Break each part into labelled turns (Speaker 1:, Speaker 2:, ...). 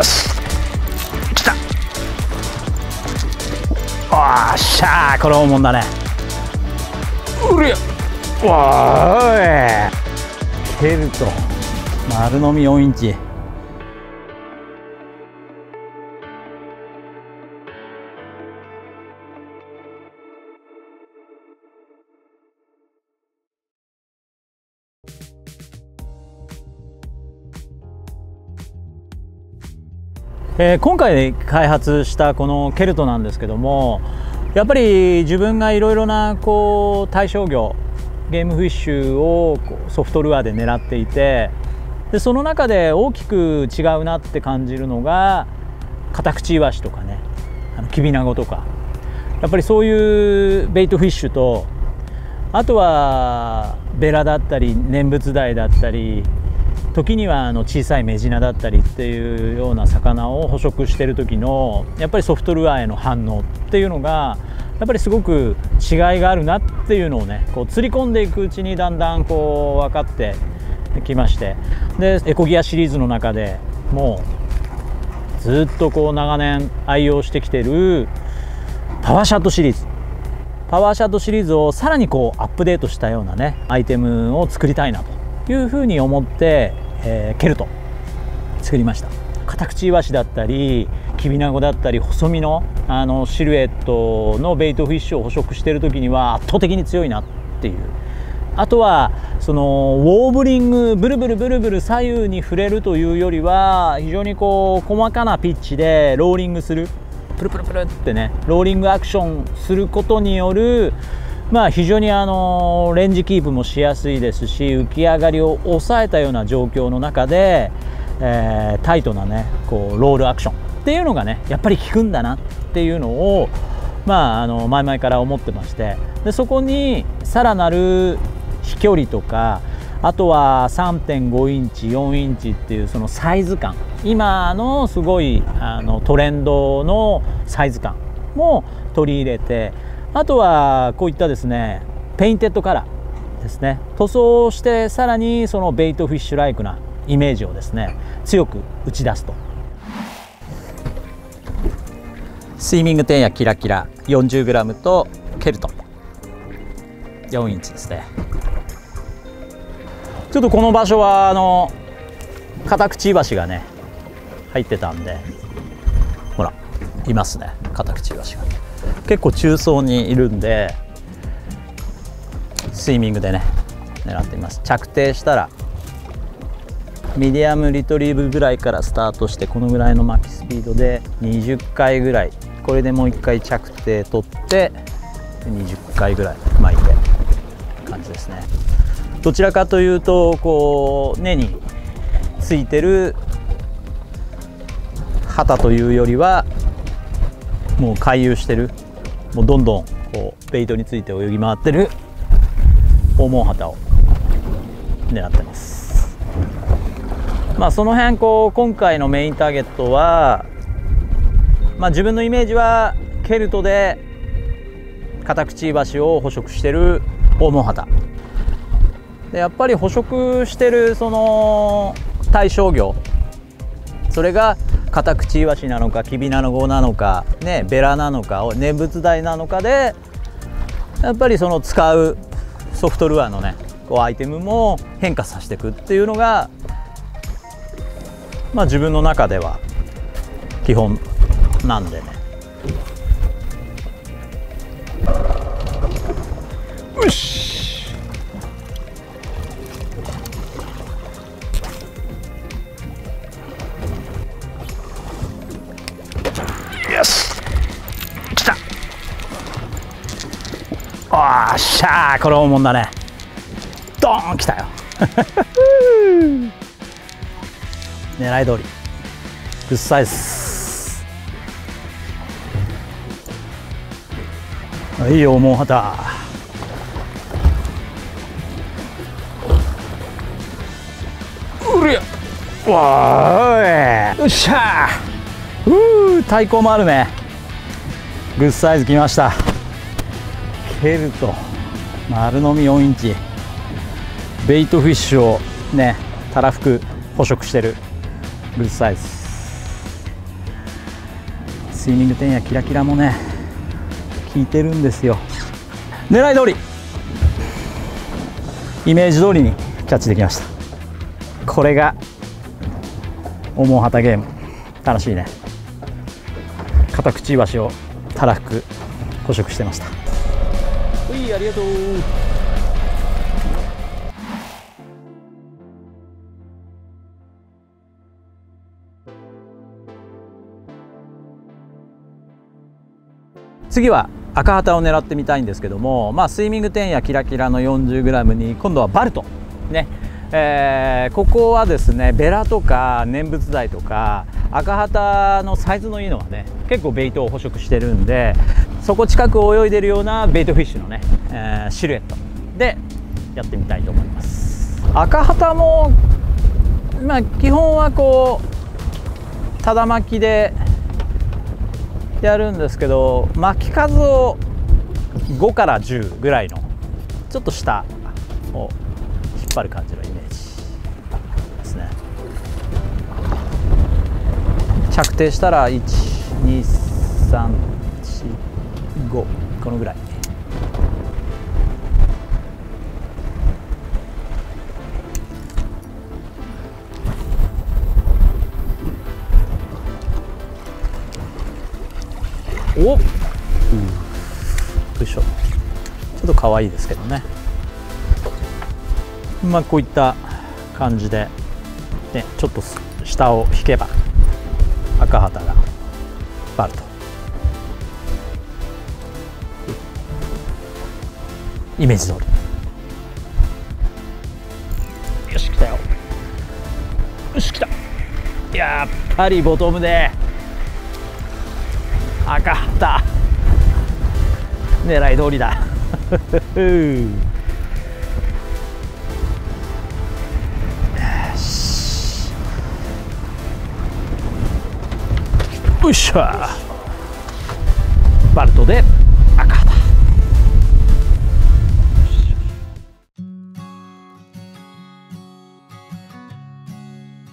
Speaker 1: よし来た。おっしゃーこれ大物だね。うりゃわーい。ケルト丸飲み4インチ。えー、今回開発したこのケルトなんですけどもやっぱり自分がいろいろなこう対象魚ゲームフィッシュをソフトルアーで狙っていてでその中で大きく違うなって感じるのがカタクチイワシとかねあのキビナゴとか。やっぱりそういうベイトフィッシュとあとはベラだったり念仏台だったり時にはあの小さいメジナだったりっていうような魚を捕食してる時のやっぱりソフトルアーへの反応っていうのがやっぱりすごく違いがあるなっていうのをねこう釣り込んでいくうちにだんだんこう分かってきまして。でエコギアシリーズの中でもうずっとこう長年愛用してきてるパワーシャットシリーズパワーシャットシリーズをさらにこうアップデートしたようなねアイテムを作りたいなと。いうふうに思って、えー、ケルト作りました。カタクチイワシだったりキビナゴだったり細身のあのシルエットのベイトフィッシュを捕食してる時には圧倒的に強いなっていう。あとはそのウォーブリングブルブルブルブル左右に触れるというよりは非常にこう細かなピッチでローリングする。プルプルプルってねローリングアクションすることによるまあ非常にあのレンジキープもしやすいですし浮き上がりを抑えたような状況の中で、えー、タイトなねこうロールアクションっていうのがねやっぱり効くんだなっていうのをまああの前々から思ってまして。でそこにさらなる飛距離とかあとは3.5インチ4インチっていうそのサイズ感。今のすごいあのトレンドのサイズ感も取り入れてあとはこういったですね painted color ですね。塗装してさらにその baitfish-like なイメージをですね強く打ち出すと。スイミングテンヤキラキラ 40g とケルト。4インチですね。ちょっとこの場所はあのカタクチイワシがね入ってたんでほらいますねカタクチイワシが。結構中層にいるんでスイミングでね狙っています。着底したら medium retrieve ぐらいからスタートしてこのぐらいの巻きスピードで20回ぐらいこれでもう1回着底取って20回ぐらい巻いて感じですね。どちらかというとこう根についてる旗というよりはもう回遊してるもうどんどんこうベイトについて泳ぎ回ってる訪問旗を狙ってます。まあその辺こう今回のメインターゲットはまあ自分のイメージはケルトでカタクチイワシを捕食してる訪問旗。でやっぱり捕食してるその対象魚それがカタクチイワシなのかキビナノゴなのか、ね、ベラなのか念仏台なのかでやっぱりその使うソフトルアーのねこうアイテムも変化させていくっていうのがまあ自分の中では基本なんでね。っしゃーこれ大物だね。ドーンきたよ。狙い通り。グッサイズ。はい大物旗。うりゃ。わーい。よっしゃー。うー太鼓もあるね。good size きました。ケルト丸飲み4インチ。ベイトフィッシュをねたらふく捕食してる。 good size スイミングテンヤキラキラもね効いてるんですよ。狙い通り。イメージ通りにキャッチできました。これが思う旗ゲーム。楽しいね。片口イワシをたらふく捕食してました。はいありがとう。次は赤旗を狙ってみたいんですけども、まあ、スイミング10やキラキラの 40g に今度はバルト。ね。えー、ここはですねベラとか念仏台とか赤旗のサイズのいいのはね結構ベイトを捕食してるんでそこ近く泳いでるようなベイトフィッシュのね、えー、シルエットでやってみたいと思います。赤旗もまあ基本はこうただ巻きでやるんですけど巻き数を5から10ぐらいのちょっと下を引っ張る感じの着底したら1234 5このぐらい。およいしょ。ちょっと可愛いですけどね。まあこういった感じで、ね、ちょっと下を引けば。赤旗がバルとイメージ通り。よし来たよ。よし来た。やっぱりボトムで。赤旗。狙い通りだ。よっしゃバルトで赤旗。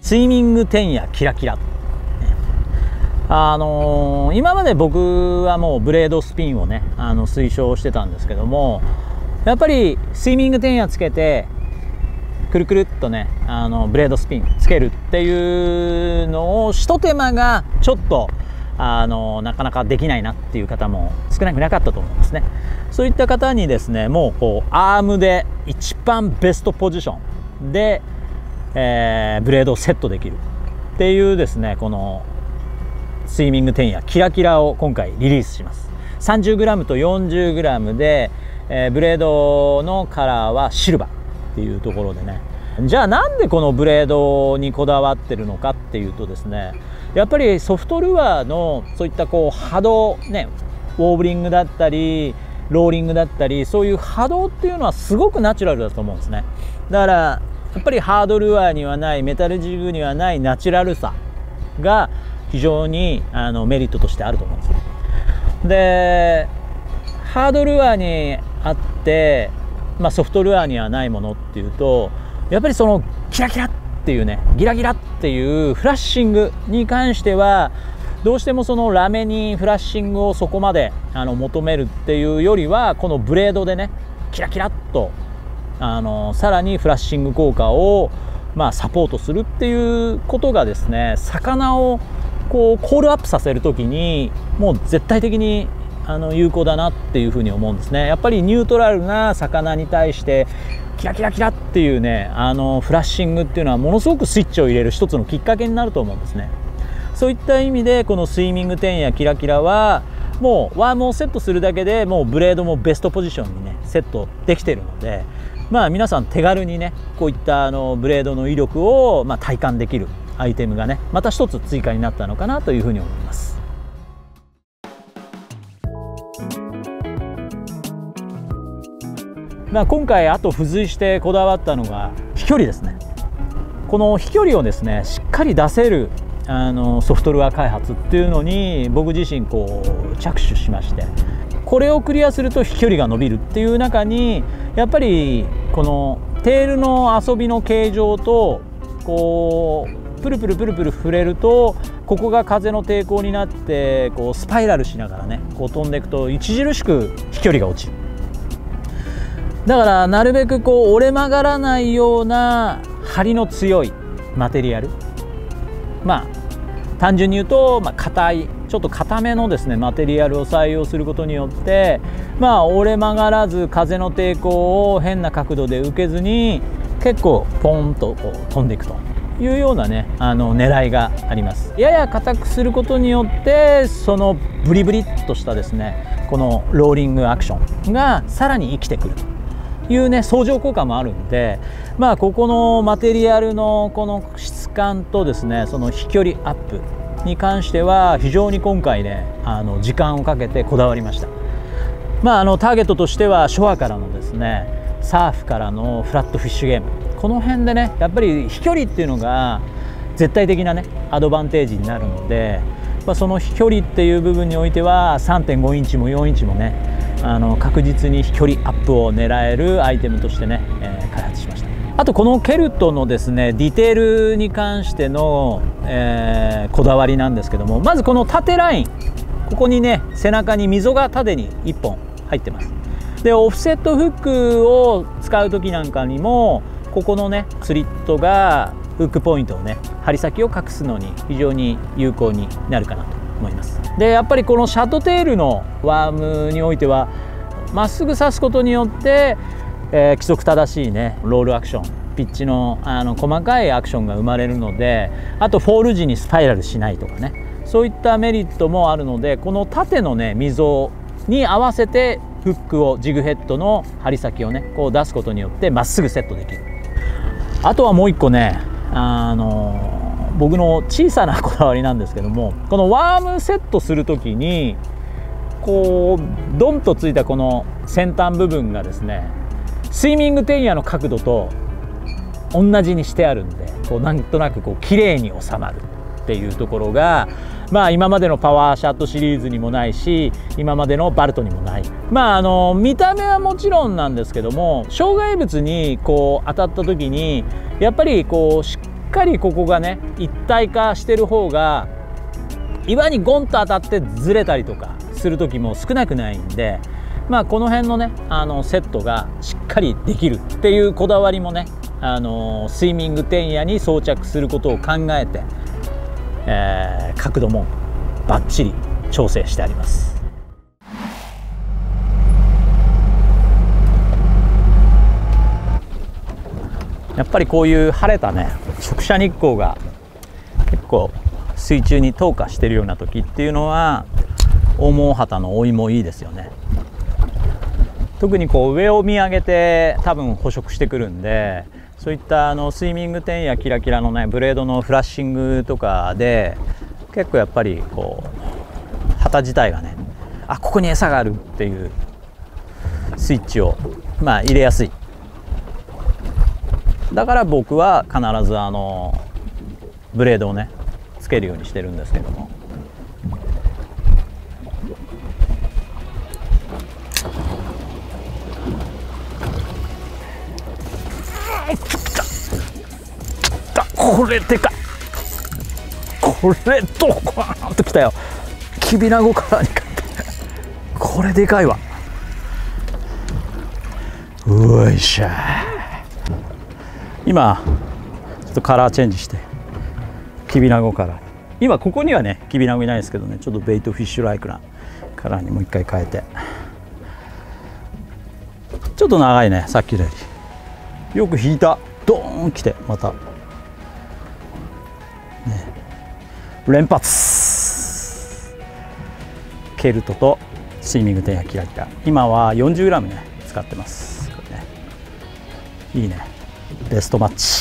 Speaker 1: スイミング10やキラキラ。あのー、今まで僕はもうブレードスピンをねあの推奨してたんですけどもやっぱりスイミング10やつけてくるくるっとねあのブレードスピンつけるっていうのをひと手間がちょっとあのなかなかできないなっていう方も少なくなかったと思うんですね。そういった方にですねもうこうアームで一番ベストポジションで、えー、ブレードをセットできるっていうですねこのスイミング10やキラキラを今回リリースします。30g と 40g で、えー、ブレードのカラーはシルバー。っていうところでね。じゃあなんでこのブレードにこだわってるのかっていうとですねやっぱりソフトルアーのそういったこう波動ねウォーブリングだったりローリングだったりそういう波動っていうのはすごくナチュラルだと思うんですね。だからやっぱりハードルアーにはないメタルジグにはないナチュラルさが非常にあのメリットとしてあると思うんですよ。でハードルアーにあって、まあ、ソフトルアにはないものっていうとやっぱりそのキラキラっていうねギラギラっていうフラッシングに関してはどうしてもそのラメにフラッシングをそこまであの求めるっていうよりはこのブレードでねキラキラっとあのさらにフラッシング効果をまあサポートするっていうことがですね魚をこうコールアップさせる時にもう絶対的にあの有効だなっていうふうに思うんですねやっぱりニュートラルな魚に対してキラキラキラっていうねあのフラッシングっていうのはものすごくスイッチを入れる一つのきっかけになると思うんですねそういった意味でこのスイミング10やキラキラはもうワームをセットするだけでもうブレードもベストポジションにねセットできてるのでまあ皆さん手軽にねこういったあのブレードの威力をま体感できるアイテムがねまた一つ追加になったのかなというふうに思います。まあ、今回あと付随してこだわったのが飛距離ですね。この飛距離をですねしっかり出せるあのソフトウェア開発っていうのに僕自身こう着手しましてこれをクリアすると飛距離が伸びるっていう中にやっぱりこのテールの遊びの形状とこうプルプルプルプル触れるとここが風の抵抗になってこうスパイラルしながらねこう飛んでいくと著しく飛距離が落ちる。だからなるべくこう折れ曲がらないような張りの強いマテリアル。まあ単純に言うと、まあ、硬いちょっと硬めのですねマテリアルを採用することによってまあ折れ曲がらず風の抵抗を変な角度で受けずに結構ポンとこう飛んでいくというようなねあの狙いがあります。やや硬くすることによってそのブリブリっとしたですねこのローリングアクションがさらに生きてくると。いうね相乗効果もあるんでまあここのマテリアルのこの質感とですねその飛距離アップに関しては非常に今回ねあの時間をかけてこだわりました。まああのターゲットとしてはショアからのですねサーフからのフラットフィッシュゲーム。この辺でねやっぱり飛距離っていうのが絶対的なねアドバンテージになるので、まあ、その飛距離っていう部分においては3.5インチも4インチもねあの確実に飛距離アップを狙えるアイテムとしてね、えー、開発しました。あとこのケルトのですねディテールに関しての、えー、こだわりなんですけどもまずこの縦ラインここにね背中に溝が縦に1本入ってます。でオフセットフックを使う時なんかにもここのねスリットがフックポイントをね針先を隠すのに非常に有効になるかなと。思います。でやっぱりこのシャトテールのワームにおいてはまっすぐ刺すことによって、えー、規則正しいねロールアクションピッチのあの細かいアクションが生まれるのであとフォール時にスパイラルしないとかね。そういったメリットもあるのでこの縦のね溝に合わせてフックをジグヘッドの針先をねこう出すことによってまっすぐセットできる。あとはもう一個ねあの僕の小さなこだわりなんですけどもこのワームセットする時にこうドンとついたこの先端部分がですねスイミングテンヤの角度と同じにしてあるんでこうなんとなくこう綺麗に収まるっていうところがまあ今までのパワーシャットシリーズにもないし今までのバルトにもない。まああの見た目はもちろんなんですけども障害物にこう当たった時にやっぱりこうしっかりここがね一体化してる方が岩にゴンと当たってずれたりとかする時も少なくないんでまあこの辺のねあのセットがしっかりできるっていうこだわりもねあのスイミングテンヤに装着することを考えて、えー、角度もバッチリ調整してあります。やっぱりこういう晴れたね直射日光が結構水中に透過してるような時っていうのは大毛旗の覆いもいいですよね。特にこう上を見上げて多分捕食してくるんでそういったあのスイミング点やキラキラのねブレードのフラッシングとかで結構やっぱりこう旗自体がねあここに餌があるっていうスイッチをまあ入れやすい。だから僕は必ずあのブレードをねつけるようにしてるんですけども。これでかい。これドコーンときたよ。きびなごからにかって。これでかいわ。ういしゃ今ちょっとカラーチェンジしてきびなごから。今ここにはねきびなごいないですけどねちょっとベイトフィッシュライクなカラーにもう一回変えて。ちょっと長いねさっきよりよく引いた。ドーン来てまた、ね、連発。ケルトとスイミングテンヤキラキラ。今は 40g ね使ってます、ね、いいね。ベストマッチ。